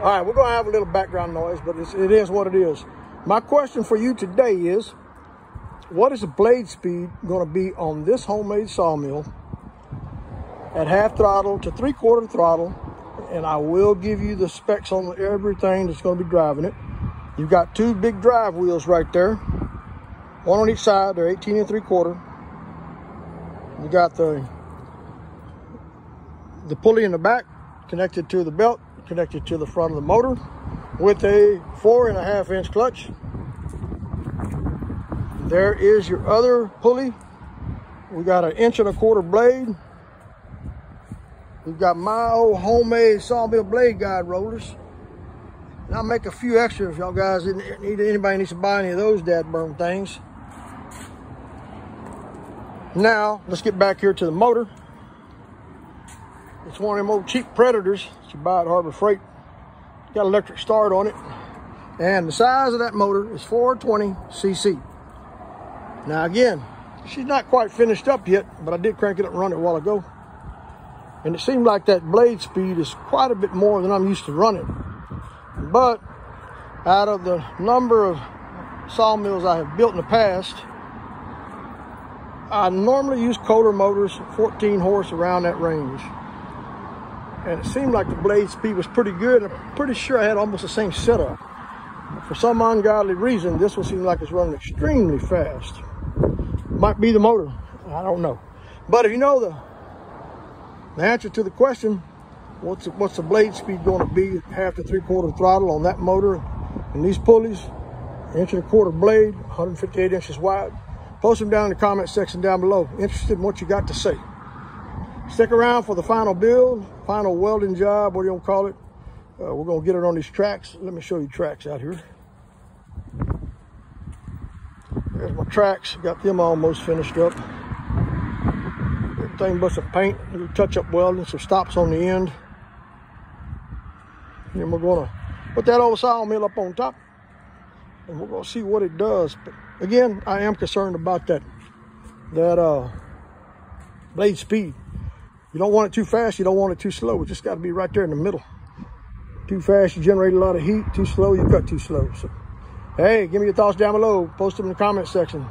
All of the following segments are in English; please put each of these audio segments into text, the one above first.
All right, we're gonna have a little background noise, but it's, it is what it is. My question for you today is, what is the blade speed gonna be on this homemade sawmill at half throttle to three quarter throttle? And I will give you the specs on everything that's gonna be driving it. You've got two big drive wheels right there, one on each side, they're 18 and three quarter. You got the the pulley in the back connected to the belt, connected to the front of the motor with a four and a half inch clutch. There is your other pulley. We got an inch and a quarter blade. We've got my old homemade sawmill blade guide rollers. And I'll make a few extras y'all guys need anybody needs to buy any of those dad burn things. Now, let's get back here to the motor. It's one of them old cheap Predators that you buy at Harbor Freight. Got electric start on it. And the size of that motor is 420 cc. Now again, she's not quite finished up yet, but I did crank it up and run it a while ago. And it seemed like that blade speed is quite a bit more than I'm used to running. But out of the number of sawmills I have built in the past, I normally use Kohler motors, 14 horse around that range and it seemed like the blade speed was pretty good. I'm pretty sure I had almost the same setup. For some ungodly reason, this one seemed like it's running extremely fast. Might be the motor, I don't know. But if you know the, the answer to the question, what's the, what's the blade speed going to be half to three quarter throttle on that motor and these pulleys, inch and a quarter blade, 158 inches wide. Post them down in the comment section down below. Interested in what you got to say. Stick around for the final build, final welding job, what do you call it? Uh, we're gonna get it on these tracks. Let me show you tracks out here. There's my tracks, got them almost finished up. Everything but some paint, touch-up welding, some stops on the end. And then we're gonna put that old sawmill up on top and we're gonna see what it does. But again, I am concerned about that, that uh, blade speed. You don't want it too fast, you don't want it too slow. It just got to be right there in the middle. Too fast, you generate a lot of heat. Too slow, you cut too slow. So, hey, give me your thoughts down below. Post them in the comment section.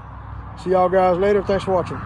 See y'all guys later. Thanks for watching.